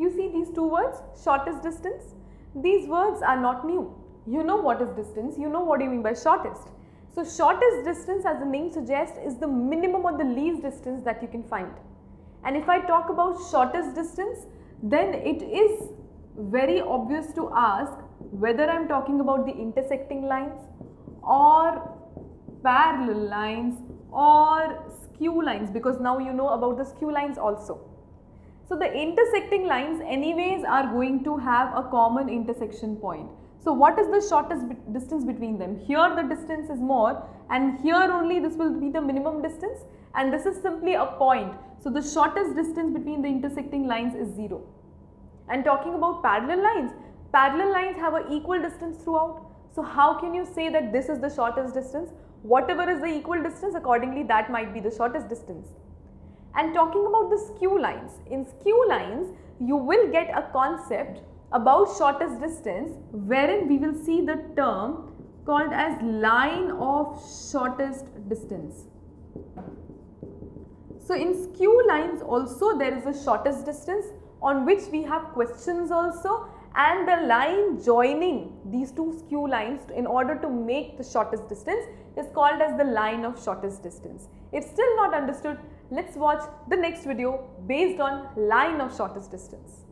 You see these two words, shortest distance. These words are not new. You know what is distance, you know what you mean by shortest. So shortest distance as the name suggests is the minimum or the least distance that you can find. And if I talk about shortest distance, then it is very obvious to ask whether I am talking about the intersecting lines or parallel lines or skew lines because now you know about the skew lines also. So the intersecting lines anyways are going to have a common intersection point. So what is the shortest distance between them? Here the distance is more and here only this will be the minimum distance and this is simply a point. So the shortest distance between the intersecting lines is 0. And talking about parallel lines, parallel lines have an equal distance throughout. So how can you say that this is the shortest distance? Whatever is the equal distance accordingly that might be the shortest distance. And talking about the skew lines, in skew lines you will get a concept about shortest distance wherein we will see the term called as line of shortest distance. So in skew lines also there is a shortest distance on which we have questions also and the line joining these two skew lines in order to make the shortest distance is called as the line of shortest distance. If still not understood, let's watch the next video based on line of shortest distance.